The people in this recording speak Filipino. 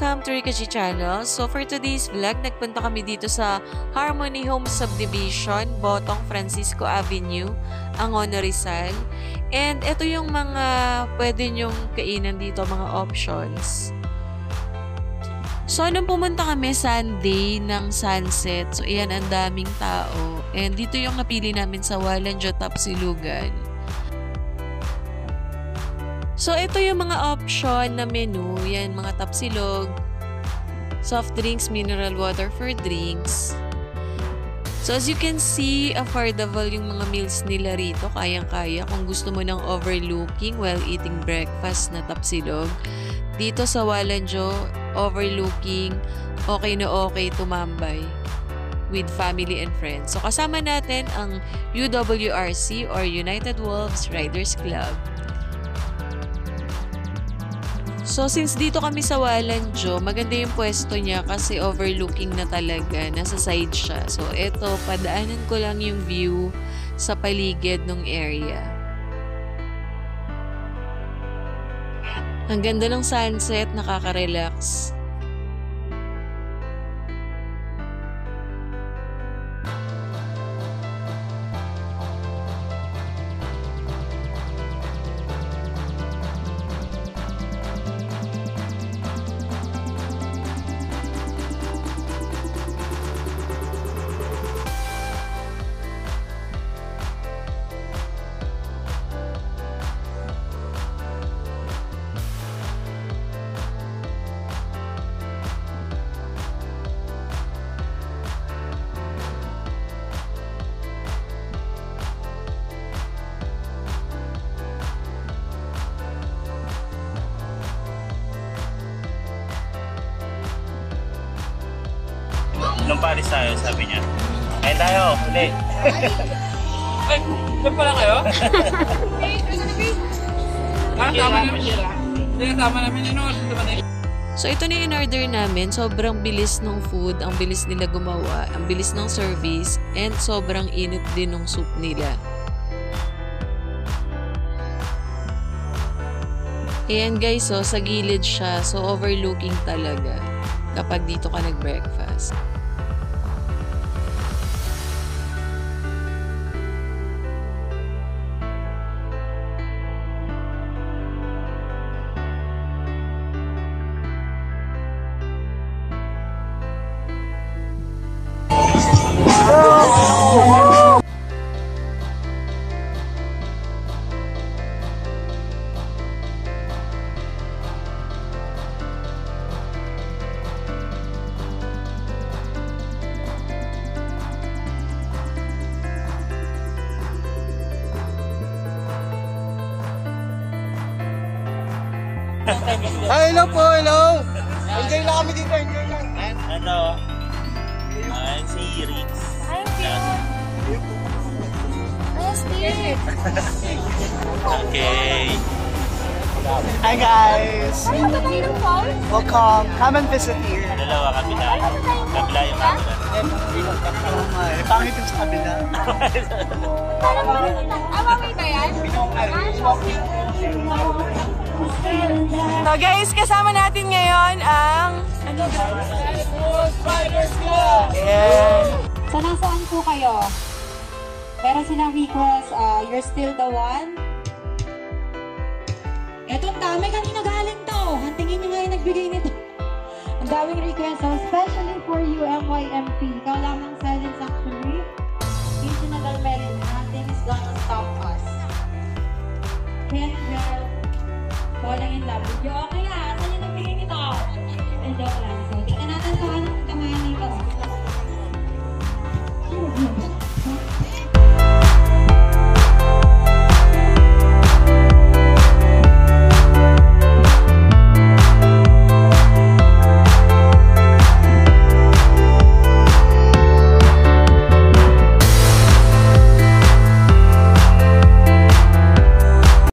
Welcome to Rikachi Channel. So for today's vlog, nagpunta kami dito sa Harmony Home Subdivision, Botong Francisco Avenue, Angono Rizal. And ito yung mga pwede nyong kainan dito, mga options. So nung pumunta kami Sunday ng sunset, so iyan ang daming tao. And dito yung napili namin sa Walanjo Tapsilugan. So, ito yung mga option na menu. Yan, mga tapsilog, soft drinks, mineral water for drinks. So, as you can see, affordable yung mga meals nila rito. Kayang-kaya kung gusto mo ng overlooking while eating breakfast na tapsilog. Dito sa Walanjo, overlooking, okay na okay tumambay with family and friends. So, kasama natin ang UWRC or United Wolves Riders Club. So, since dito kami sa Walanjo, maganda yung pwesto niya kasi overlooking na talaga. Nasa side siya. So, eto, padaanan ko lang yung view sa paligid ng area. Ang ganda ng sunset, nakaka-relax. Nung Paris tayo, sabi niya. Ayun tayo, uli. Ay, doon pala kayo? Ah, tama namin sila. Hindi, tama namin yun. So, ito na yung order namin. Sobrang bilis ng food, ang bilis nila gumawa, ang bilis ng service, and sobrang init din ng soup nila. Ayan guys, so sa gilid siya, so overlooking talaga kapag dito ka nag-breakfast. Ay, hello po, hello. Enjoy na kami dito, enjoy na. Ano? Ayun si Rix. Hi, Steve. Okay. Hi guys. Ano ba tayo ng phone? Welcome. Come and visit here. Dalawa kabila. Kabila yung. Oh my, pangit yung sa kabila. Parang makikita. Ah, makita yan? So guys, kasama natin ngayon ang... Ano Yeah. So, nasaan po kayo? Meron silang request, uh, you're still the one? Etong dami kanina galing to. Hantingin nyo nga yung nagbigay nito. Ang daming request. So, especially for you, MYMP. You. Okay ah, saan yung nagbigay nito? And joke lang.